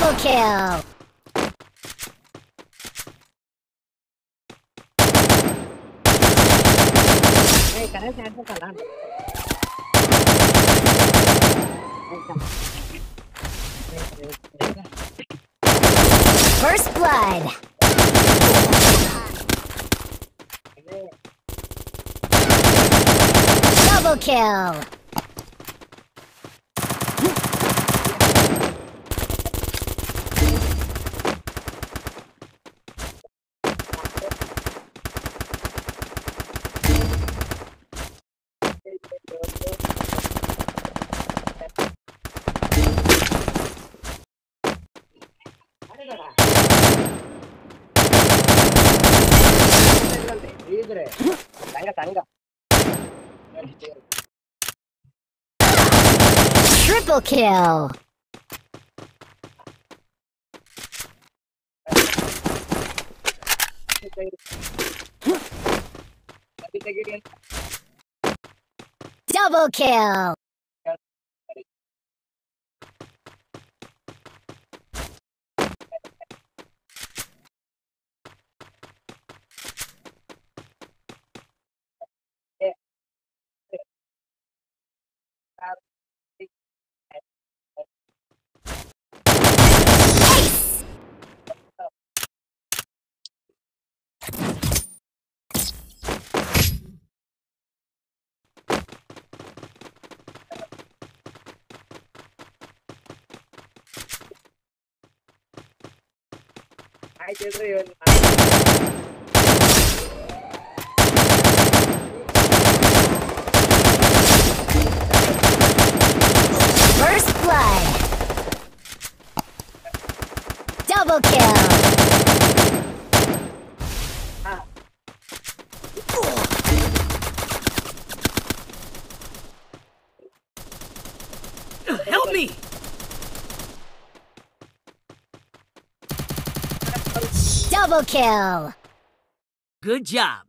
Double kill! Hey. First blood! Double kill! குடுக்குறே தங்க தங்க Triple kill. Double kill. I did it. Double kill! Help me! Double kill! Good job.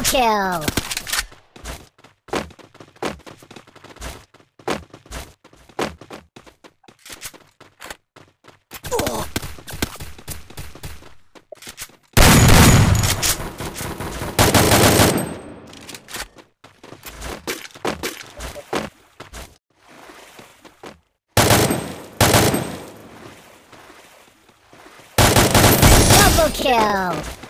Double kill! Kill!